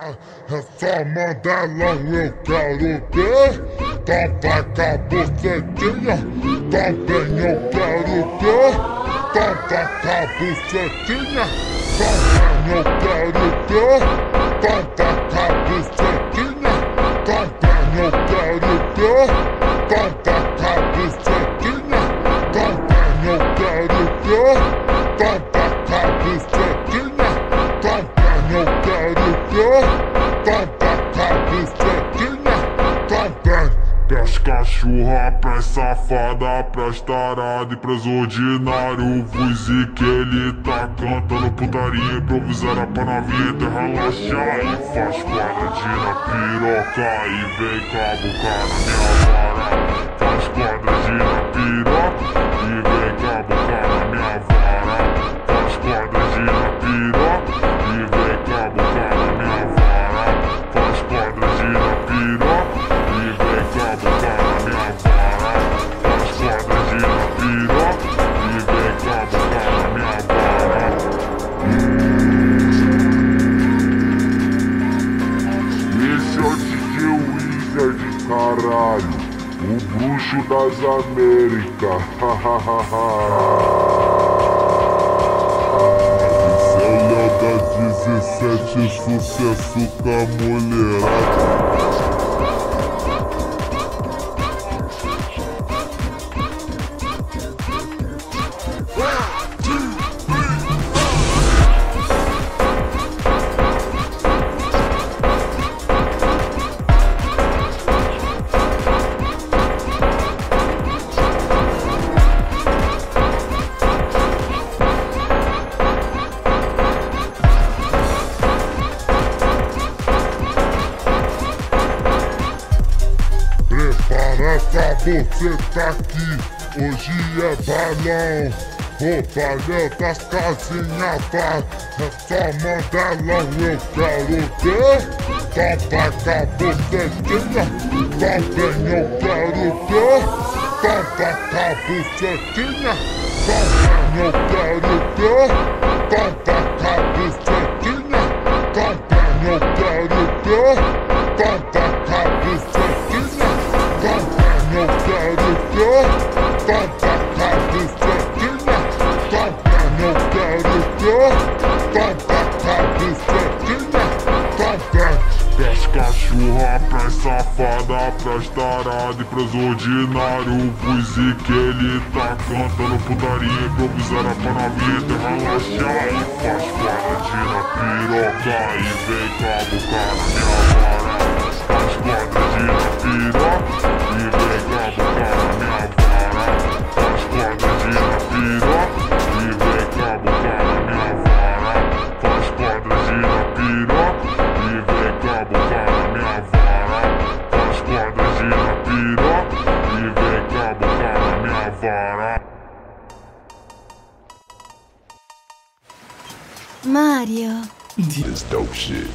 Só mandelão, eu quero ver. Então vai com a bucetinha, também eu quero ver. Então vai com a bucetinha, também eu quero ver. Então vai com a bucetinha, também eu quero ver. Então vai com a bucetinha, também eu quero ver. Então vai Pras cachorra, pras safada, pras tarada e pras ordinários e que ele tá cantando putaria improvisada pra novinha então relaxar E faz quadradinha piroca e vem boca na minha vara Faz quadradinha piroca e das Américas. Léo da 17, sucesso com a mulherada. Você tá aqui, hoje é balão. Roubalhão das casinhas é só mandelão, eu quero ver. Tapa com a bucetinha, também eu quero ver. Tapa com a bucetinha, também eu quero ver. Tapa com a bucetinha, também eu quero ver. Tapa com a bucetinha, quero ver. Tapa com a bucetinha, também eu quero ver. Tapa com a bucetinha, também. Pras cachorra, pras safada, pras tarada e pras ordinários e que ele tá cantando putaria improvisada pra novinha então relaxar E faz quadradinha piroca e vem com a boca na minha vara Faz quadradinha piroca e vem com a boca Mario. This dope shit.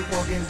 you walking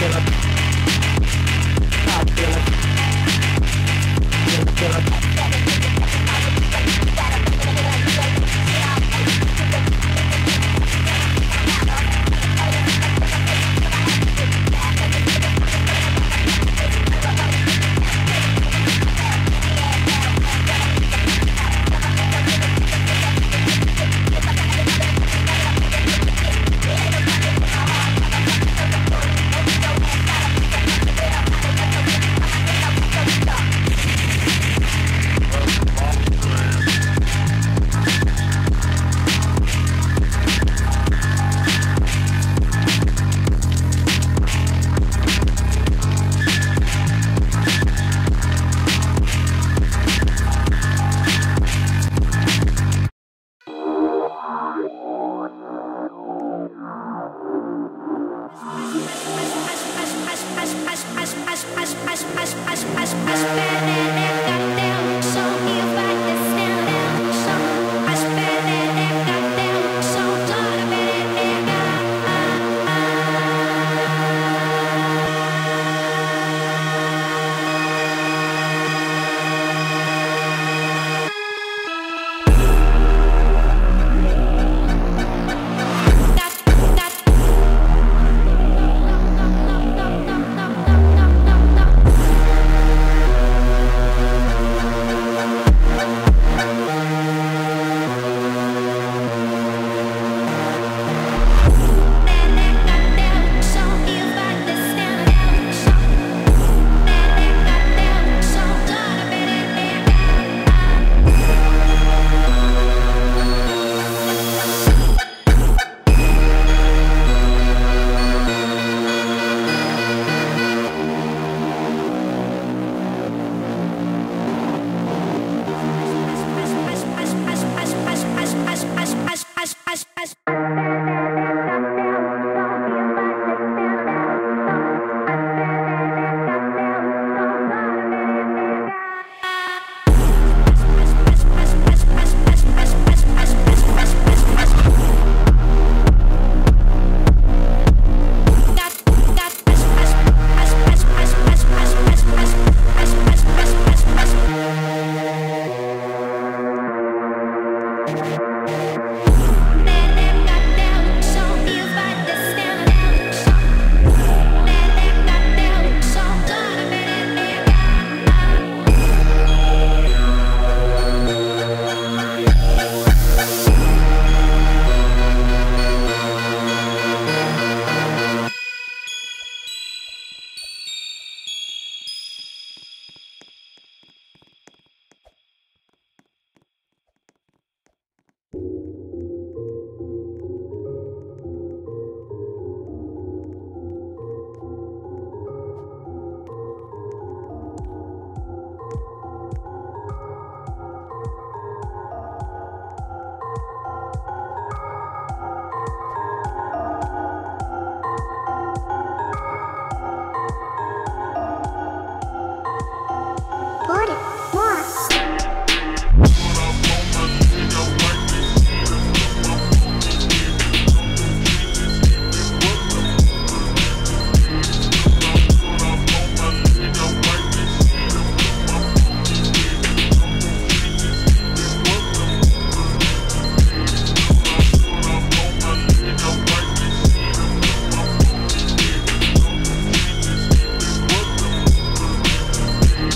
Get up.